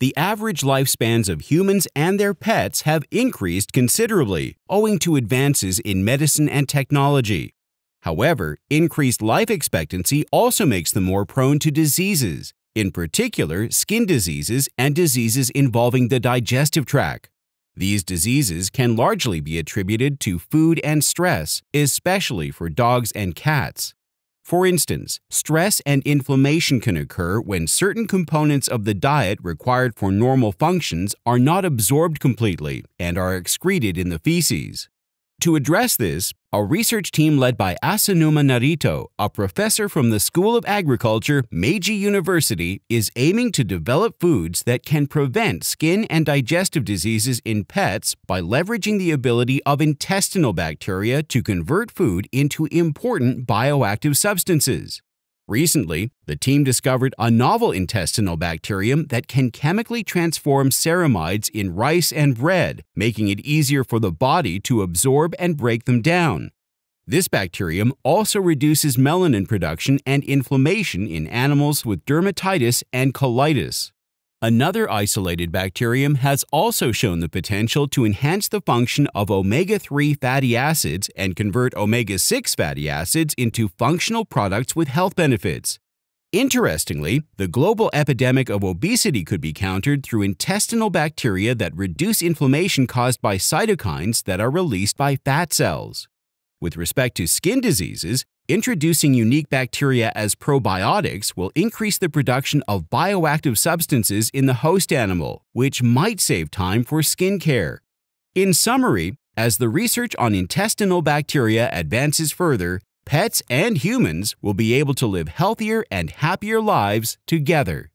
the average lifespans of humans and their pets have increased considerably owing to advances in medicine and technology. However, increased life expectancy also makes them more prone to diseases, in particular skin diseases and diseases involving the digestive tract. These diseases can largely be attributed to food and stress, especially for dogs and cats. For instance, stress and inflammation can occur when certain components of the diet required for normal functions are not absorbed completely and are excreted in the feces. To address this, a research team led by Asanuma Narito, a professor from the School of Agriculture, Meiji University, is aiming to develop foods that can prevent skin and digestive diseases in pets by leveraging the ability of intestinal bacteria to convert food into important bioactive substances. Recently, the team discovered a novel intestinal bacterium that can chemically transform ceramides in rice and bread, making it easier for the body to absorb and break them down. This bacterium also reduces melanin production and inflammation in animals with dermatitis and colitis. Another isolated bacterium has also shown the potential to enhance the function of omega 3 fatty acids and convert omega 6 fatty acids into functional products with health benefits. Interestingly, the global epidemic of obesity could be countered through intestinal bacteria that reduce inflammation caused by cytokines that are released by fat cells. With respect to skin diseases, Introducing unique bacteria as probiotics will increase the production of bioactive substances in the host animal, which might save time for skin care. In summary, as the research on intestinal bacteria advances further, pets and humans will be able to live healthier and happier lives together.